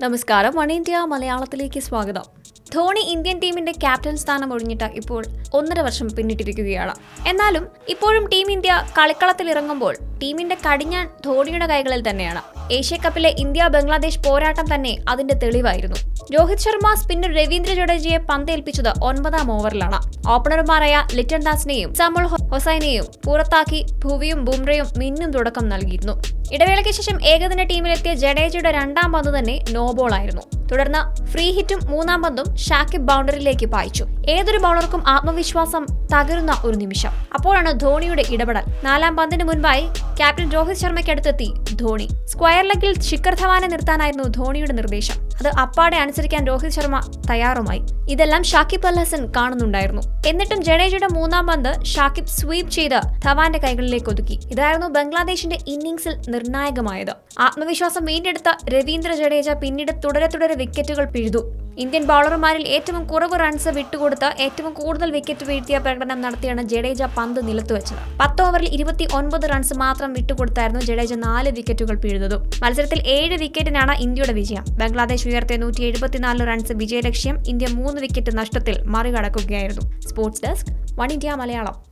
നമസ്കാരം. One India മലയാളത്തിലേക്ക് സ്വാഗതം. ധോണി ഇന്ത്യൻ ടീമിന്റെ ക്യാപ്റ്റൻ സ്ഥാനം ഒഴിഞ്ഞിട്ട് ഇപ്പോൾ ഒന്നര വർഷം പിന്നിട്ടിരിക്കുകയാണ്. എന്നാലും ഇപ്പോഴും ടീം ഇന്ത്യ കളിക്കളത്തിൽ ഇറങ്ങുമ്പോൾ ടീമിന്റെ കടിഞ്ഞാൻ ധോണിയുടെ കൈകളിൽ തന്നെയാണ്. ഏഷ്യ കപ്പിലെ ഇന്ത്യ ബംഗ്ലാദേശ് പോരാട്ടം തന്നെ അതിന്റെ തെളിവായിരുന്നു. രോഹിത് ശർമ്മ സ്പിന്നർ രവീന്ദ്ര ജഡേജയെ പന്തേൽപ്പിച്ചത് ഒൻപതാം ഓവറിലാണ്. ഓപ്പണർമാരായ ലിറ്റൺ ദാസിനെയും സമുൾ ഹൊസൈനെയും പുറത്താക്കി ഭുവിയും ബുംറയും മിന്നും തുടക്കം നൽകിയിരുന്നു. ഇടവേളയ്ക്ക് ശേഷം ഏകദിന ടീമിലെത്തിയ ജഡേജയുടെ രണ്ടാം പന്ത് തന്നെ നോബോൾ ആയിരുന്നു. തുടർന്ന് ഫ്രീ ഹിറ്റും മൂന്നാം പന്തും ഷാക്കിബ് ബൗണ്ടറിയിലേക്ക് പായിച്ചു. ഏതൊരു ബൗളർക്കും ആത്മവിശ്വാസം തകരുന്ന ഒരു നിമിഷം. അപ്പോഴാണ് ധോണിയുടെ ഇടപെടൽ. നാലാം പന്തിന് മുൻപായി ക്യാപ്റ്റൻ രോഹിത് ശർമ്മയ്ക്കടുത്തെത്തി ധോണി. സ്ക്വയർ ലെഗിൽ ശിഖർ ധവാനെ നിർത്താനായിരുന്നു ധോണിയുടെ നിർദ്ദേശം. അത് അപ്പാടെ അനുസരിക്കാൻ രോഹിത് ശർമ്മ തയ്യാറുമായി. ഇതെല്ലാം ഷാക്കിബ് അൽ ഹസൻ കാണുന്നുണ്ടായിരുന്നു. എന്നിട്ടും ജഡേജയുടെ മൂന്നാം പന്ത് ഷാക്കിബ് സ്വീപ് ചെയ്ത് ധവാന്റെ കൈകളിലേക്ക് ഒതുക്കി. ഇതായിരുന്നു ബംഗ്ലാദേശിന്റെ ഇന്നിംഗ്സിൽ നിർണായകമായത്. ആത്മവിശ്വാസം വീണ്ടെടുത്ത രവീന്ദ്ര ജഡേജ പിന്നീട് തുടരെ തുടരെ വിക്കറ്റുകൾ പിഴുതു. ഇന്ത്യൻ ബൗളർമാരിൽ ഏറ്റവും കുറവ് റൺസ് വിട്ടുകൊടുത്ത് ഏറ്റവും കൂടുതൽ വിക്കറ്റ് വീഴ്ത്തിയ പ്രകടനം നടത്തിയാണ് ജഡേജ പന്ത് നിലത്തുവെച്ചത് പത്ത് ഓവറിൽ ഇരുപത്തി ഒൻപത് റൺസ് മാത്രം വിട്ടുകൊടുത്തായിരുന്നു ജഡേജ നാല് വിക്കറ്റുകൾ പിഴുതതും മത്സരത്തിൽ ഏഴ് വിക്കറ്റിനാണ് ഇന്ത്യയുടെ വിജയം. ബംഗ്ലാദേശ് ഉയർത്തിയ നൂറ്റി എഴുപത്തിനാല് റൺസ് വിജയലക്ഷ്യം ഇന്ത്യ മൂന്ന് വിക്കറ്റ് നഷ്ടത്തിൽ മറികടക്കുകയായിരുന്നു. Sports desk one India Malayalam.